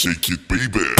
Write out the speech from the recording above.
shake it, baby.